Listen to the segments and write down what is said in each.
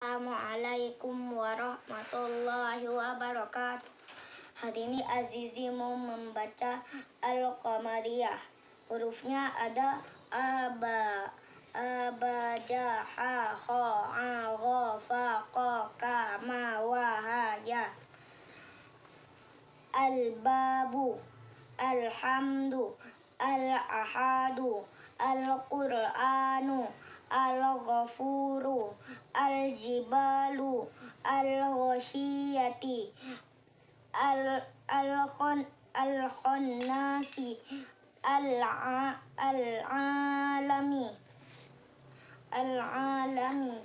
Assalamualaikum warahmatullahi wabarakatuh. Hari ini Azizi mau membaca Al-Qamariyah. Hurufnya ada aba, aba, jaha, kha, a, gha, fa, qa, ka, ma, wa, ha, ya. Al-babu, alhamdu, al-ahadu, al-qur'anu, الغفور الجبال الغشية الخناس العالم العالم.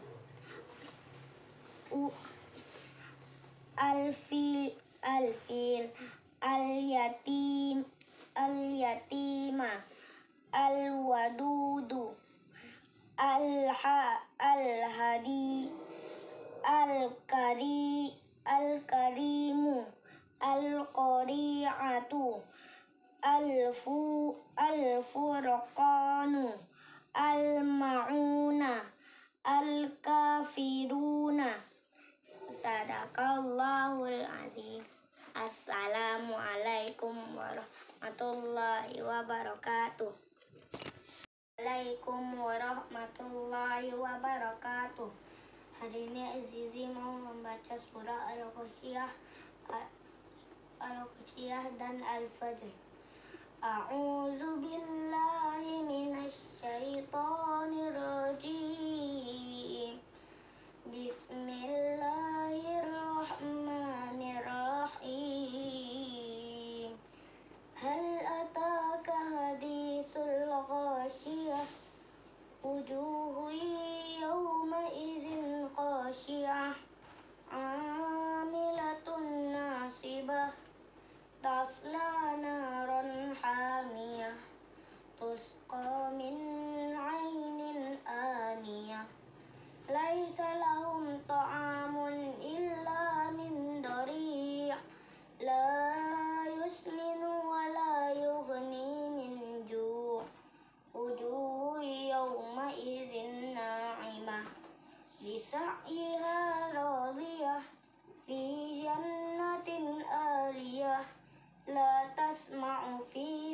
الفيل الفيل اليتيم اليتيمة الودود. Al-wadudu, al-hadi, al-kari, al-karimu, al-qari'atu, al-fu, al-furqanu, al-ma'una, al-kafiruna. Sadaqallahul azim. Assalamualaikum warahmatullahi wabarakatuh. Warahmatullahi wabarakatuh. Hari ini Azizi mau membaca surah Al-Ghasyiyah, Al-Ghasyiyah dan Al-Fajr. A'udzu billahi minasy syaithanir rajim. ليس لهم طعام إلا من ضريع. لا يسمن ولا يغني من جوع. وجوه يومئذ ناعمة. لسعيها راضية. في جنة آلية. لا تسمع فيها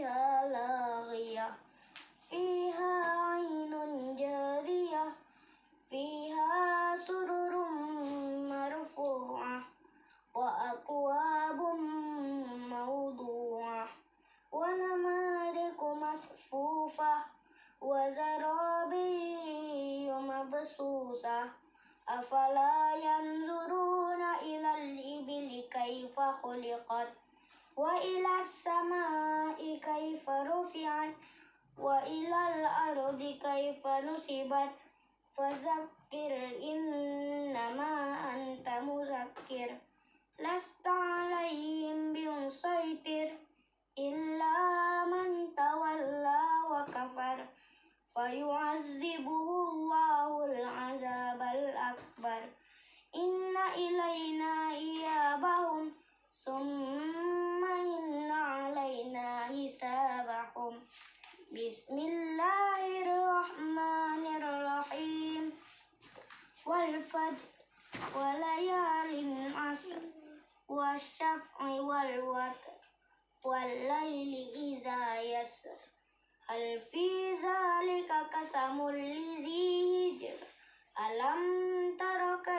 أفلا ينظرون إلى الإبل كيف خلقت؟ وإلى السماء كيف رفعت؟ وإلى الأرض كيف نصبت؟ فذكر إنما أنت مذكر لست عليهم بمسيطر إلا من تولى وكفر فيعذبه الله العذاب. أكبر. إن إلينا إيابهم ثم إن علينا حسابهم. بسم الله الرحمن الرحيم. والفجر وليال عشر والشفع والوتر والليل إذا يسر. هل في ذلك قسم لذي هجر؟ ألم تر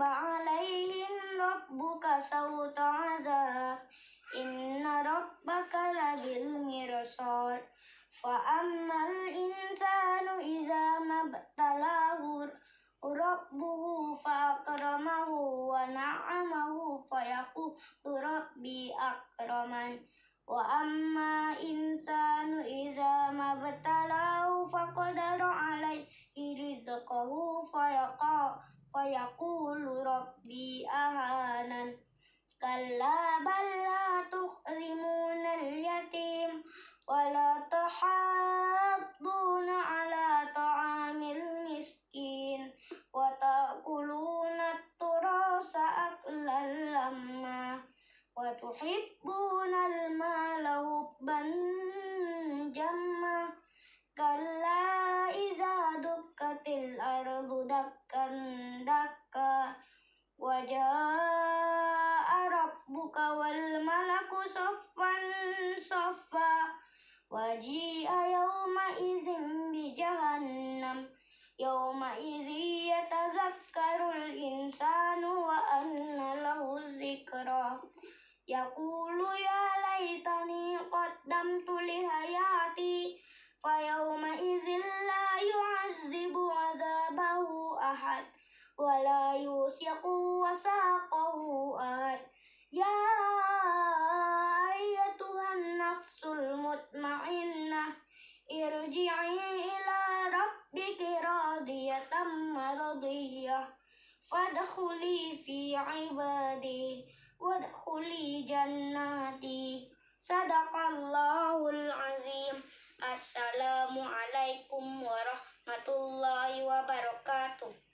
عليهم ربك صوت عذاب إن ربك لبالمرصاد فأما الإنسان إذا ما ابتلاه ربه فأكرمه ونعمه فيقول لما وتحبون المال حبا جما كلا إذا دكت الأرض دكا دكا وجاء ربك والملك صفا صفا وجيء يومئذ يقول يا ليتني قدمت لحياتي فيومئذ لا يعذب عذابه أحد ولا يوثق وثاقه أحد. يا أيتها النفس المطمئنة ارجعي إلى ربك راضية مرضية فادخلي في عبادي wadkhuli jannati. Sadaqallahul azim. Assalamualaikum warahmatullahi wabarakatuh.